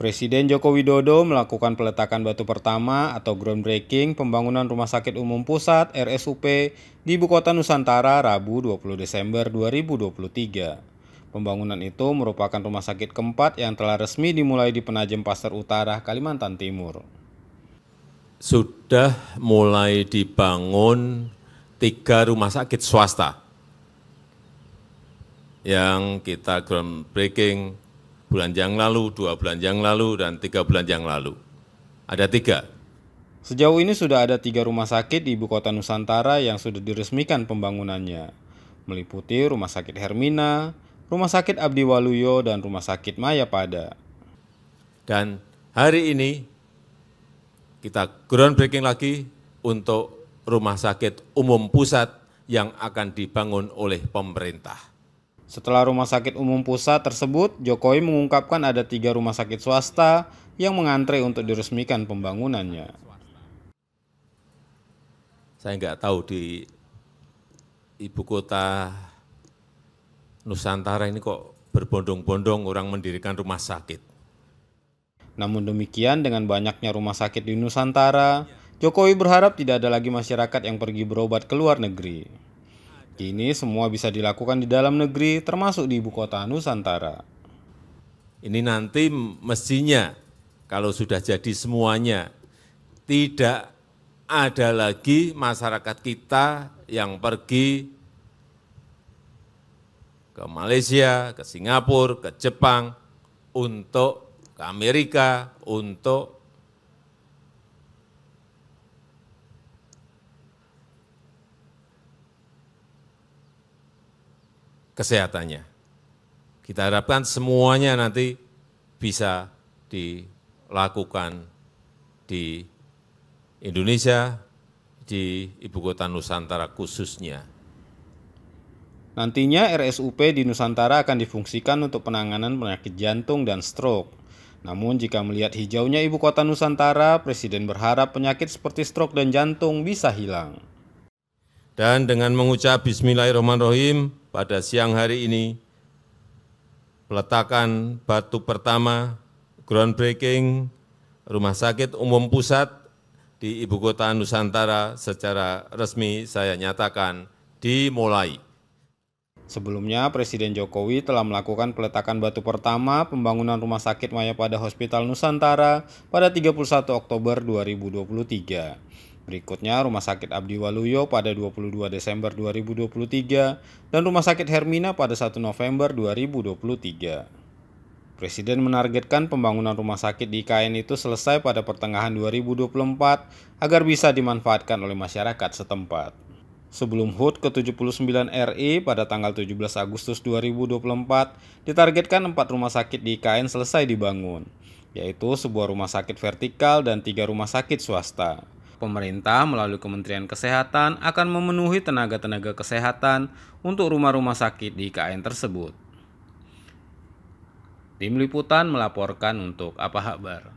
Presiden Joko Widodo melakukan peletakan batu pertama atau groundbreaking pembangunan Rumah Sakit Umum Pusat RSUP di Ibu Kota Nusantara Rabu 20 Desember 2023. Pembangunan itu merupakan rumah sakit keempat yang telah resmi dimulai di Penajem Pasar Utara, Kalimantan Timur. Sudah mulai dibangun tiga rumah sakit swasta yang kita groundbreaking bulan yang lalu, dua bulan yang lalu, dan tiga bulan yang lalu. Ada tiga. Sejauh ini sudah ada tiga rumah sakit di ibu kota Nusantara yang sudah diresmikan pembangunannya, meliputi Rumah Sakit Hermina, Rumah Sakit Abdi Waluyo, dan Rumah Sakit Mayapada. Dan hari ini kita groundbreaking lagi untuk Rumah Sakit Umum Pusat yang akan dibangun oleh pemerintah. Setelah rumah sakit umum pusat tersebut, Jokowi mengungkapkan ada tiga rumah sakit swasta yang mengantre untuk diresmikan pembangunannya. Saya nggak tahu di ibu kota Nusantara ini kok berbondong-bondong orang mendirikan rumah sakit. Namun demikian dengan banyaknya rumah sakit di Nusantara, Jokowi berharap tidak ada lagi masyarakat yang pergi berobat ke luar negeri. Kini semua bisa dilakukan di dalam negeri termasuk di ibu kota Nusantara. Ini nanti mestinya kalau sudah jadi semuanya tidak ada lagi masyarakat kita yang pergi ke Malaysia, ke Singapura, ke Jepang, untuk ke Amerika, untuk kesehatannya. Kita harapkan semuanya nanti bisa dilakukan di Indonesia, di Ibu Kota Nusantara khususnya. Nantinya RSUP di Nusantara akan difungsikan untuk penanganan penyakit jantung dan stroke. Namun jika melihat hijaunya ibu kota Nusantara, Presiden berharap penyakit seperti stroke dan jantung bisa hilang. Dan dengan mengucap Bismillahirrahmanirrahim pada siang hari ini, peletakan batu pertama groundbreaking Rumah Sakit Umum Pusat di Ibu Kota Nusantara secara resmi saya nyatakan dimulai. Sebelumnya, Presiden Jokowi telah melakukan peletakan batu pertama pembangunan Rumah Sakit Mayapada Hospital Nusantara pada 31 Oktober 2023. Berikutnya Rumah Sakit Abdi Waluyo pada 22 Desember 2023 dan Rumah Sakit Hermina pada 1 November 2023. Presiden menargetkan pembangunan rumah sakit di IKN itu selesai pada pertengahan 2024 agar bisa dimanfaatkan oleh masyarakat setempat. Sebelum HUT ke-79 RI pada tanggal 17 Agustus 2024, ditargetkan empat rumah sakit di IKN selesai dibangun, yaitu sebuah rumah sakit vertikal dan tiga rumah sakit swasta pemerintah melalui Kementerian Kesehatan akan memenuhi tenaga-tenaga kesehatan untuk rumah-rumah sakit di IKN tersebut. Tim Liputan melaporkan untuk Apa Habar.